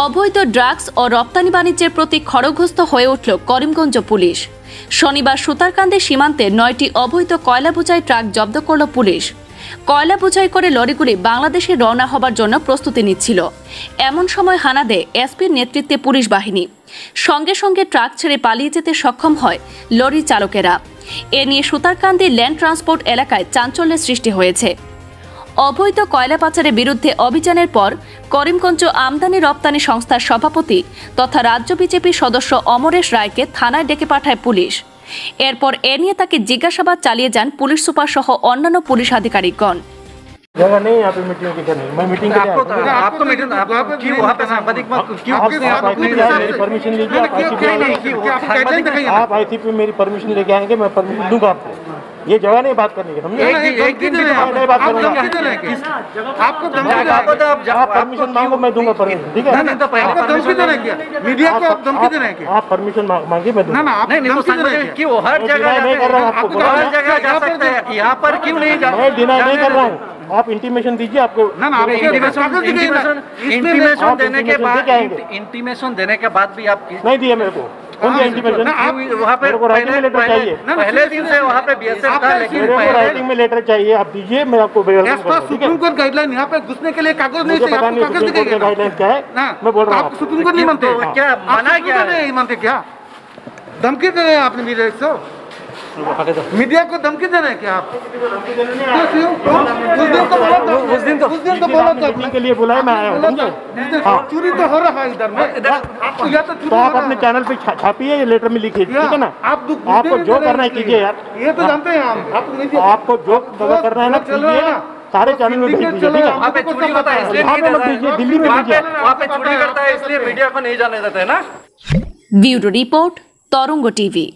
অবৈধ ড্রাগস ও রপ্তানি বাণিজ্যের প্রতি খড়গহস্ত হয়ে উঠল করিমগঞ্জ পুলিশ। শনিবার সুতারকান্দি সীমান্তে নয়টি অবৈধ কয়লা বোঝাই ট্রাক জব্দ করল পুলিশ। কয়লা বোঝাই করে লরিগুলি বাংলাদেশে রওনা হবার জন্য প্রস্তুতি নিচ্ছিল। এমন সময় হানা দেয় এসপির নেতৃত্বে পুলিশ বাহিনী। সঙ্গে সঙ্গে ট্রাক ছেড়ে পালিয়ে যেতে সক্ষম হয় লরি চালকেরা। এ নিয়ে সুতারকান্দি ল্যান্ড ট্রান্সপোর্ট এলাকায় চাঞ্চল্যের সৃষ্টি হয়েছে। অবৈধ কয়লা পাচারের বিরুদ্ধে অভিযানের পর করিমগঞ্জ আমদানি রপ্তানি সংস্থার সভাপতি তথা রাজ্য বিজেপির সদস্য অমরেশ রায়কে থানায় ডেকে পাঠায় পুলিশ এরপর এ নিয়ে তাকে জিজ্ঞাসাবাদ চালিয়ে যান পুলিশ সুপার সহ অন্যান্য পুলিশ আধিকারিকগণ जगह नहीं है यहाँ पे मीटिंग की करनी मैं मीटिंग के लिए आपको आया था। आपको मीटिंग आप क्यों वहाँ पे सांबादिक मत क्यों आप क्यों आप आपने ICP मेरी परमिशन लीजिए आप ICP नहीं नहीं क्यों सांबादिक आप आईसीपी मेरी परमिशन लेके आएंगे मैं परमिशन दूंगा आपको ये जगह नहीं बात करनी की हमने एक दिन एक दिन भी नहीं बात करूँगा आपको धमकी आपको तो आप आप परमिशन मांगो मैं दूँगा परमिशन ठीक है? ना तो पहले आपको धमकी दे रहे हैं क्या? मीडिया को आप धमकी दे रहे हैं क्या? आप परमिशन मांगिए मैं दूँगा। ना आप नहीं नहीं तो धमकी दे रहे हैं सांबादिक क्या क्यों हर जगह नहीं कर रहा हूँ। आपको। आपको हर जगह जा सकते हैं यहाँ पर क्यों नहीं जा मैं डिनाई नहीं कर रहा हूँ। आप इंटीमेशन दीजिए आपको ना ना आप इंटीमेशन देने के बाद इंटीमेशन देने के बाद भी आप नहीं दिए मेरे को। दिया इंटीमेशन ना, आप वहाँ पे मेरे को पहले लेटर चाहिए। पहले- पहले दिन से वहाँ पे बीएसएफ था लेकिन मेरे को पहले राइटिंग में लेटर चाहिए आप दीजिए मैं आपको वेलकम एज पर करूँगा, ठीक सुप्रीम कोर्ट गाइडलाइन यहाँ पे घुसने के लिए कागज़ नहीं चाहिए आपको कागज़ सुप्रीम कोर्ट दिखाइए का गाइडलाइंस क्या है मैं बोल रहा हूँ आप सुप्रीम कोर्ट नहीं मानते। तो क्या क्या नहीं मानते क्या? धमकी दे रहे हैं आपने को मीडिया को धमकी देना है क्या आप? तो उस दिन तो उस दिन तो बोला था के लिए बुलाया मैं आया हूँ हाँ। चोरी तो हो रहा है इधर में। हाँ। तो तो आप अपने चैनल पे छापी है ये लेटर में लिखी ठीक है ना? आप आपको जो करना है कीजिए यार। ये तो हाँ। जानते हैं हम। आपको जो करना है ना कीजिए सारे चैनल में दिल्ली में करता है इसलिए मीडिया को नहीं जाने देते है ना। ब्यूरो रिपोर्ट तौरंगो टीवी।